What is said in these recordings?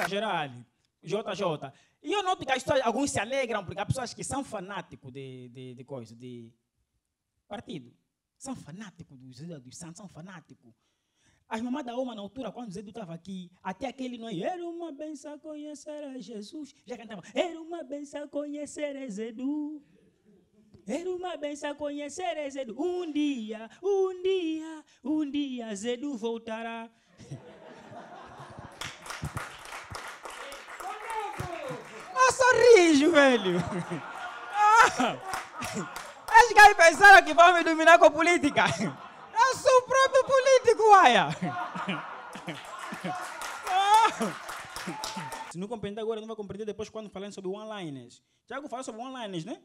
Essa geral, JJ. E eu noto que as pessoas, alguns se alegram porque há pessoas que são fanáticos de, de, de coisa, de partido. São fanáticos do José dos Santos, são fanáticos. As mamães da Oma, na altura, quando o Zé estava aqui, até aquele não era uma benção conhecer a Jesus. Já cantava, era uma benção conhecer a Zedu. Era uma benção conhecer a Zedu. Um dia, um dia, um dia, Zedu voltará. Ah, sorriso, velho. Ah. Esses caras pensaram que vão me dominar com política. Eu sou o próprio político, Aya. Se não compreender agora, não vai compreender depois quando falarem sobre one-liners. Tiago falou sobre one-liners, né?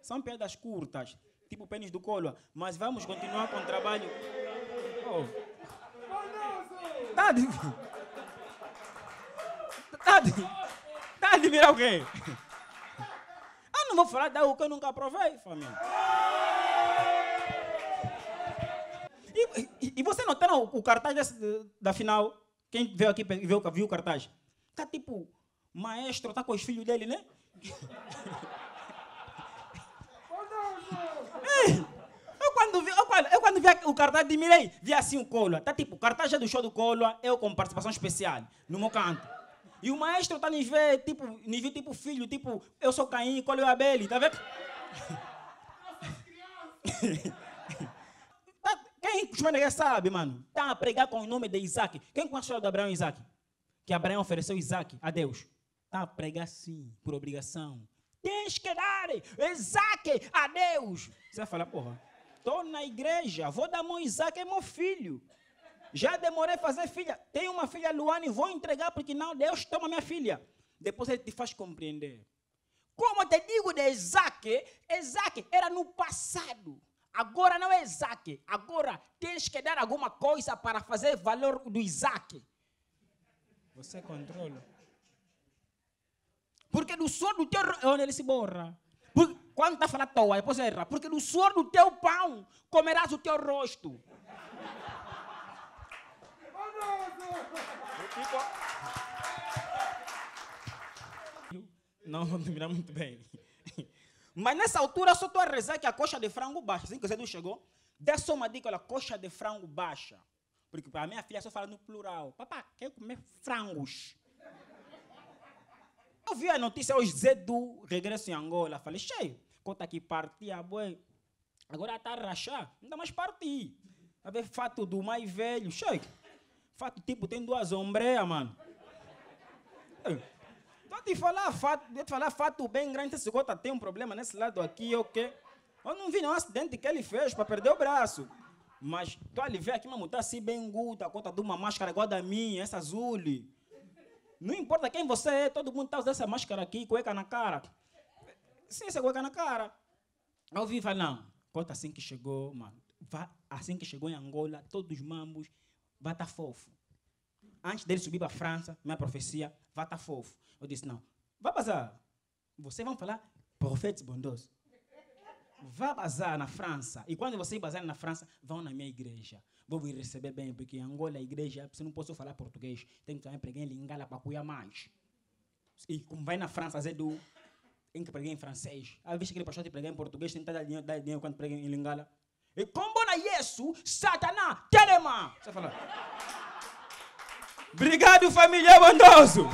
São piadas curtas, tipo pênis do colo. Mas vamos continuar com o trabalho. Oh. Tá. Tá o quê? Eu não vou falar da que eu nunca provei, família. E, e, e você notaram o, o cartaz desse, da final? Quem veio aqui viu, viu o cartaz? Tá tipo, maestro, tá com os filhos dele, né? eu quando vi, eu quando, eu quando vi o cartaz de Mirei, vi assim o Colo. Tá tipo, o cartaz é do show do Colo, eu com participação especial, no meu canto. E o maestro tá nos ver, tipo, nos ver tipo filho, tipo, eu sou Caim, Colo é Abel, tá vendo? tá, quem os sabe, mano? Tá a pregar com o nome de Isaac. Quem conhece a história de Abraão e Isaac? Que Abraão ofereceu Isaac a Deus. Tá a pregar sim, por obrigação. Tens que dar Isaac a Deus. Você vai falar, porra, tô na igreja, vou dar mão Isaac, é meu filho. Já demorei a fazer filha. Tenho uma filha Luane, vou entregar porque não, Deus toma minha filha. Depois ele te faz compreender. Como eu te digo de Isaac, Isaac era no passado. Agora não é Isaac. Agora tens que dar alguma coisa para fazer valor do Isaac. Você controla. Porque do suor do teu. Onde ele se borra. Porque, quando está falando toa, depois erra. Porque do suor do teu pão comerás o teu rosto. Não, não terminar muito bem. Mas nessa altura só estou a rezar que a coxa de frango baixa. Assim que o Zé chegou, dê só uma dica, olha, coxa de frango baixa. Porque a minha filha só fala no plural. Papá, quer comer frangos. Eu vi a notícia hoje, Zé do regresso em Angola. Falei, cheio, conta que partia, boi. Agora está a rachar, não dá mais partir. A ver fato do mais velho, cheio. Fato tipo, tem duas ombreias, mano. Estou te falar fato, te falar fato bem grande, esse gota tem um problema nesse lado aqui, ok? Eu não vi nenhum acidente que ele fez para perder o braço. Mas tu ali vê aqui, mano, tá assim bem guta, a conta de uma máscara igual da minha, essa azul. Não importa quem você é, todo mundo tá usando essa máscara aqui, cueca na cara. Sim, essa cueca na cara. Eu vi falei, não, conta assim que chegou, mano. Assim que chegou em Angola, todos os mambos vai estar tá fofo. Antes dele subir para a França, minha profecia, vai estar tá fofo. Eu disse, não, vai bazar. Vocês vão falar profetas bondosos. Vá bazar na França. E quando vocês bazarem na França, vão na minha igreja. Vou me receber bem, porque em Angola, a igreja, você não pode falar português. Tem que também pregar em lingala para cuidar mais. E como vai na França, Zé do, tem que pregar em francês. Às vezes aquele pastor te pregar em português, tem que dar dinheiro, quando prega em lingala. E como na Yesu, Satanás, telema. Você fala. Obrigado, família bondoso.